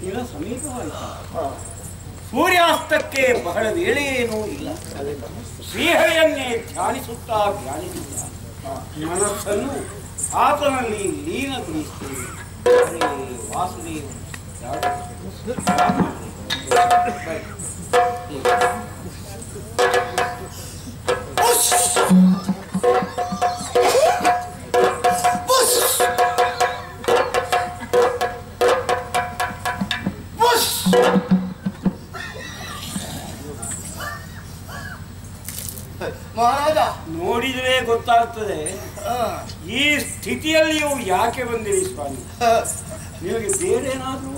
ತೀರ ಸಮೀಪವಾಯಿತು ಸೂರ್ಯಾಸ್ತಕ್ಕೆ ಬಹಳ ವೇಳೆಯೇನೂ ಇಲ್ಲ. ಶ್ರೀಹರಿಯನ್ನೇ ಧ್ಯಾನಿಸುತ್ತಾ ಧ್ಯಾನಿಸುತ್ತಾ ಮನಸ್ಸನ್ನು ಆತನಲ್ಲಿ ಲೀನಗೊಳಿಸ್ತೇವೆ ವಾಸುದೇವ ಯಾರು? ಮಹಾರಾಜ. ನೋಡಿದ್ರೆ ಗೊತ್ತಾಗ್ತದೆ. ಈ ಈ ನೀವು ಯಾಕೆ ಬಂದಿರಿ ಸ್ವಾಮಿ? ನಿಮಗೆ ಬೇರೆ ಏನಾದರೂ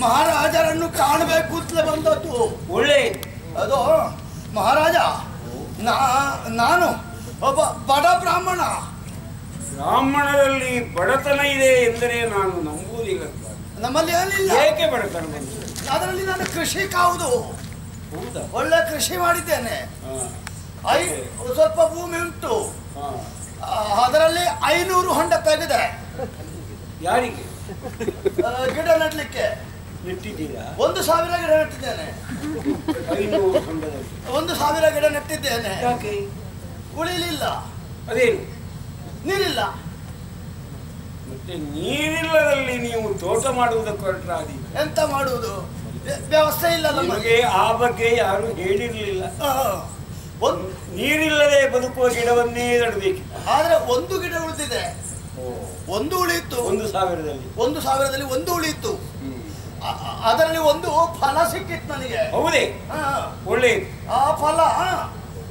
ಮಹಾರಾಜರನ್ನು ಕಾಣಬೇಕು ಅಂತಲೇ ಬಂದದ್ದು. ಒಳ್ಳೆ. ಅದು ಮಹಾರಾಜ ನಾ ನಾನು ಒಬ್ಬ ಬಡ ಬ್ರಾಹ್ಮಣ. ಬ್ರಾಹ್ಮಣರಲ್ಲಿ ಬಡತನ ಇದೆ ಎಂದರೆ ನಾನು ನಂಬುವುದಿಲ್ಲ ಸ್ವಾಮಿ. ನಮ್ಮಲ್ಲಿ ಏನಿಲ್ಲ. ಏಕೆ ಬಡತನ ಬಂತು ಅದರಲ್ಲಿ ನಾನು ಕೃಷಿ ಕಾವುದು. ಒಳ್ಳೆ ಕೃಷಿ ಮಾಡಿದ್ದೇನೆ. ಐ ಸ್ವಲ್ಪ ಭೂಮಿ ಉಂಟು. ಅದರಲ್ಲಿ ಐನೂರು ಹೊಂಡ ತೆಗೆದೆ. ಯಾರಿಗೆ? ಗಿಡ ನೆಡ್ಲಿಕ್ಕೆ. ಒಂದು ಸಾವಿರ ಗಿಡ ನೆಟ್ಟಿದ್ದೇನೆ. ಒಂದು ಸಾವಿರ ಗಿಡ ನೆಟ್ಟಿದ್ದೇನೆ. ಯಾಕೆ? ಉಳಿಲಿಲ್ಲ. ಅದೇನು? ನೀರಿಲ್ಲ. ಮತ್ತೆ ನೀರಿಲ್ಲದಲ್ಲಿ ನೀವು ತೋಟ ಮಾಡುವುದಕ್ಕೆ ಹೊರಟ್ರಾದಿ. ಎಂತ ಮಾಡುವುದು? ವ್ಯವಸ್ಥೆ ಇಲ್ಲ ನಮಗೆ. ಆ ಬಗ್ಗೆ ಯಾರು ಹೇಳಿರಲಿಲ್ಲ. ನೀರಿಲ್ಲದೆ ಬದುಕುವ ಗಿಡವನ್ನೇ ನಡಬೇಕು ಆದ್ರೆ ಒಂದು ಗಿಡ ಉಳಿದಿದೆ. ಒಂದು ಉಳಿಯಿತು. ಒಂದು ಸಾವಿರದಲ್ಲಿ. ಒಂದು ಸಾವಿರದಲ್ಲಿ ಒಂದು ಉಳಿಯಿತು. ಅದರಲ್ಲಿ ಒಂದು ಫಲ ಸಿಕ್ಕಿತ್ತು ನನಗೆ. ಹೌದೇ? ಒಳ್ಳೆ ಆ ಫಲ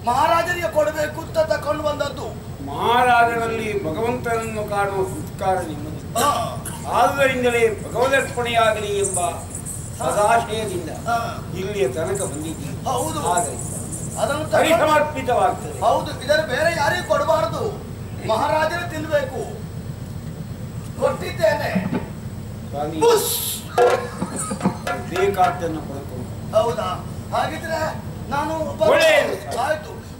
ಮಹಾರಾಜರಿಗೆ ಕೊಡಬೇಕು ಅಂತ ತಕೊಂಡು ಬಂದದ್ದು. ಮಹಾರಾಜರಲ್ಲಿ ಭಗವಂತನನ್ನು ಕಾಣುವ ಸಂಸ್ಕಾರ ನಿಮ್ಮದು. ಆದುದರಿಂದಲೇ ಭಗವದರ್ಪಣೆಯಾಗಲಿ ಎಂಬ ಸದಾಶಯದಿಂದ ಇಲ್ಲಿಯ ತನಕ ತಕೊಂಡು- ಪರಿಸಮರ್ಪಿತವಾಗ್ತದೆ. ಹೌದು ಇದರ ಬೇರೆ ಯಾರಿಗೂ ಕೊಡಬಾರದು. ಮಹಾರಾಜರು ತಿನ್ಬೇಕು. ಕೊಟ್ಟಿದ್ದೇನೆ! ಬೇಕಾದ್ದನ್ನು ಕೊಡ್ಕೊಂಡು ಹೌದಾ? ಹಾಗಿದ್ರೆ ನಾನು ಆಯ್ತು ಒಳ್ಳೆಯದು. ಆಯ್ತು.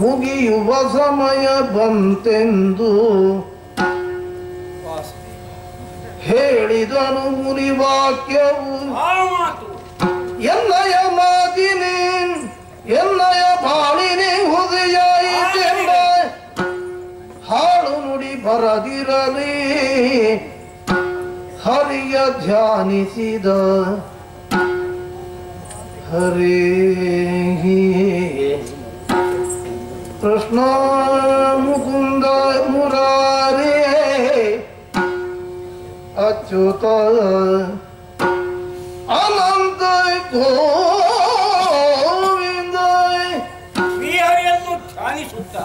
ಮುಗಿಯುವ ಸಮಯ ಬಂತೆಂದು. ಹೇಳಿದನು ಮುನಿ ವಾಕ್ಯವು ಮಾತು ಎನ್ನಯ ಮಾತಿನಿ, ಎನ್ನಯ ಬಾಳಿನಿ ಹುದಿಯಾಯಿತೆಂಬ ಹಾಳು ನುಡಿ ಬರದಿರಲಿ, ಹರಿಯ ಧ್ಯಾನಿಸಿದ ಹರೇ ಅನಂತ ಗೋವಿಂದ. ಶ್ರೀಹರಿಯನ್ನು ಧ್ಯಾನಿಸುತ್ತ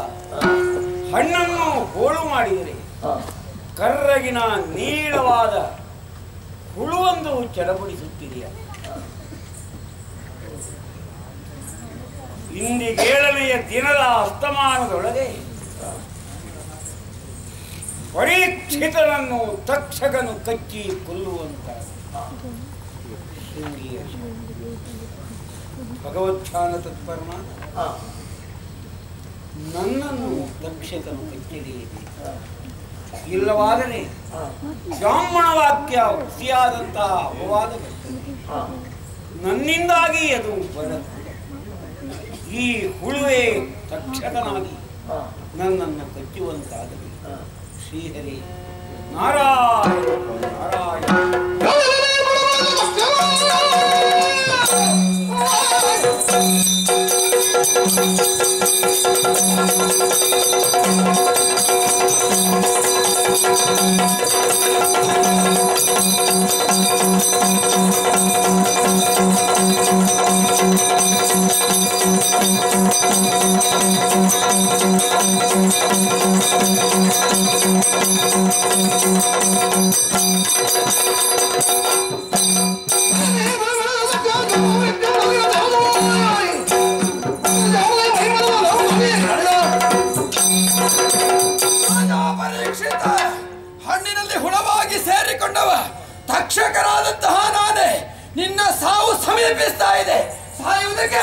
ಹಣ್ಣನ್ನು ಹೋಳು ಮಾಡಿದರೆ ಕರ್ರಗಿನ ನೀಳವಾದ ಹುಳುವೊಂದು ಚಡಪಡಿಸುತ್ತಿದೆಯ? ಇಂದಿಗೇಳನೆಯ ದಿನದ ಅಸ್ತಮಾನದೊಳಗೆ ಪರೀಕ್ಷಿತನನ್ನು ತಕ್ಷಕನು ಕಚ್ಚಿ ಕೊಲ್ಲುವಂತ ಭಗವಚ್ಛಾನ ತತ್ಪರ್ಮ. ನನ್ನನ್ನು ತಕ್ಷಕನು ಕಚ್ಚಲಿದೆ ಇಲ್ಲವಾದರೆ ಬ್ರಾಹ್ಮಣ ವಾಕ್ಯ ವೃತ್ತಿಯಾದಂತಹ ಅಪವಾದ. ನನ್ನಿಂದಾಗಿ ಅದು ಬರದು. ಈ ಹುಳುವೆ ತಕ್ಷಕನಾಗಿ ನನ್ನನ್ನು ಕಚ್ಚುವಂತಾಗಲಿ. ಶ್ರೀಹರಿ ನಾರಾಯಣ ನಾರಾಯಣ ಿ ತಕ್ಷಕರಾದಂತಹ ನಾನೇ ನಿನ್ನ ಸಾವು ಸಮೀಪಿಸ್ತಾ ಇದೆ. はい、腕け